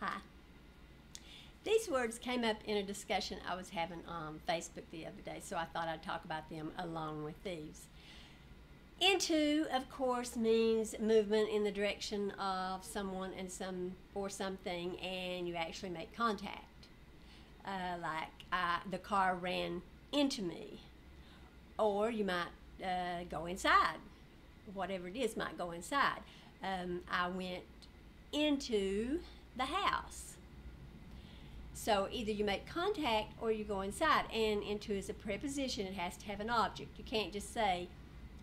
Hi. These words came up in a discussion I was having on Facebook the other day, so I thought I'd talk about them along with these. Into, of course, means movement in the direction of someone and some or something, and you actually make contact. Uh, like I, the car ran into me, or you might uh, go inside. Whatever it is, might go inside. Um, I went into the house. So either you make contact or you go inside. And into is a preposition, it has to have an object. You can't just say,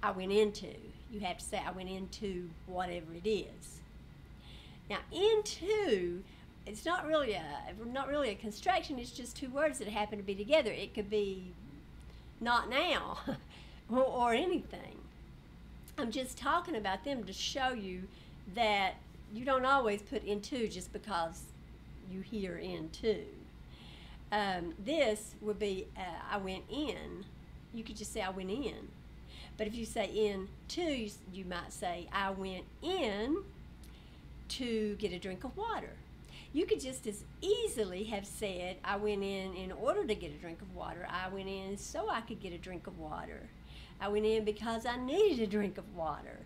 I went into. You have to say, I went into whatever it is. Now, into, it's not really a not really a construction. It's just two words that happen to be together. It could be not now or, or anything. I'm just talking about them to show you that you don't always put in two just because you hear into. Um, this would be uh, I went in. You could just say I went in. But if you say in to, you, you might say I went in to get a drink of water. You could just as easily have said I went in in order to get a drink of water. I went in so I could get a drink of water. I went in because I needed a drink of water.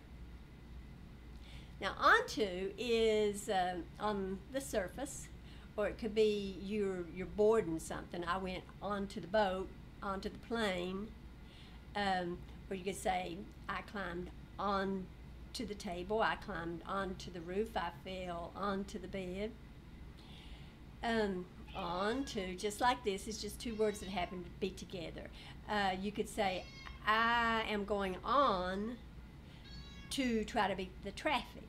Now, onto is um, on the surface, or it could be you're, you're boarding something. I went onto the boat, onto the plane, um, or you could say, I climbed on to the table, I climbed onto the roof, I fell onto the bed. Um, onto, just like this, is just two words that happen to be together. Uh, you could say, I am going on to try to beat the traffic.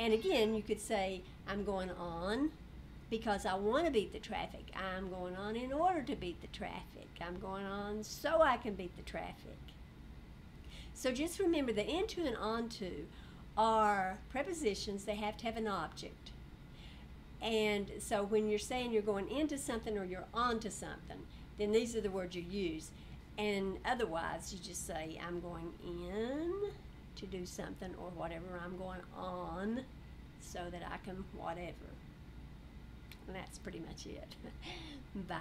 And again, you could say, I'm going on because I want to beat the traffic. I'm going on in order to beat the traffic. I'm going on so I can beat the traffic. So just remember the into and onto are prepositions. They have to have an object. And so when you're saying you're going into something or you're onto something, then these are the words you use. And otherwise, you just say, I'm going in to do something or whatever I'm going on so that I can whatever. And that's pretty much it. Bye.